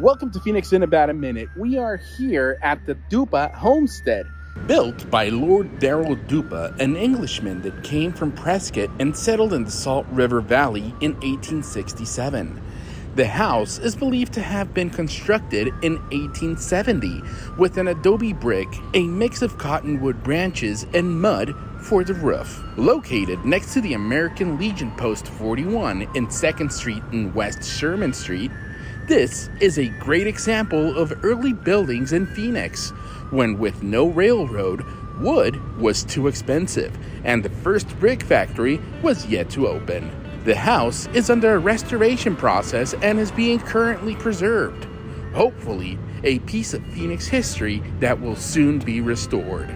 Welcome to Phoenix in about a minute. We are here at the Duppa Homestead. Built by Lord Darrell Duppa, an Englishman that came from Prescott and settled in the Salt River Valley in 1867. The house is believed to have been constructed in 1870 with an adobe brick, a mix of cottonwood branches, and mud for the roof. Located next to the American Legion Post 41 in 2nd Street and West Sherman Street, this is a great example of early buildings in Phoenix, when with no railroad, wood was too expensive, and the first brick factory was yet to open. The house is under a restoration process and is being currently preserved. Hopefully, a piece of Phoenix history that will soon be restored.